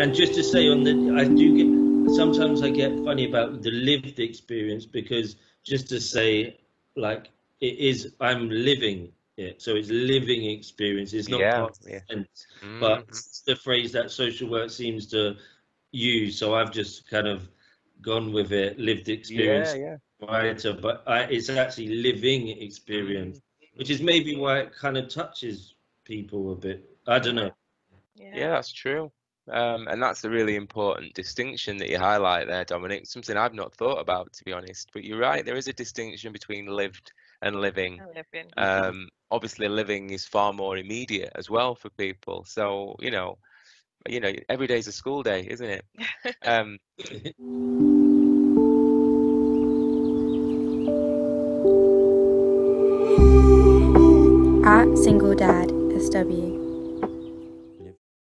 and just to say on the, I do get sometimes I get funny about the lived experience because just to say like it is I'm living it, so it's living experience. It's not Yeah, past yeah. tense, Mhm. but it's the phrase that social work seems to use. So I've just kind of gone with it, lived experience yeah, yeah. writer, but I, it's actually living experience, which is maybe why it kind of touches people a bit. I don't know. Yeah, that's true. Um, and that's a really important distinction that you highlight there, Dominic. Something I've not thought about, to be honest. But you're right, there is a distinction between lived and living. Living. Um, obviously, living is far more immediate as well for people. So, you know, you know, every day's a school day, isn't it? Um, At Single Dad SW.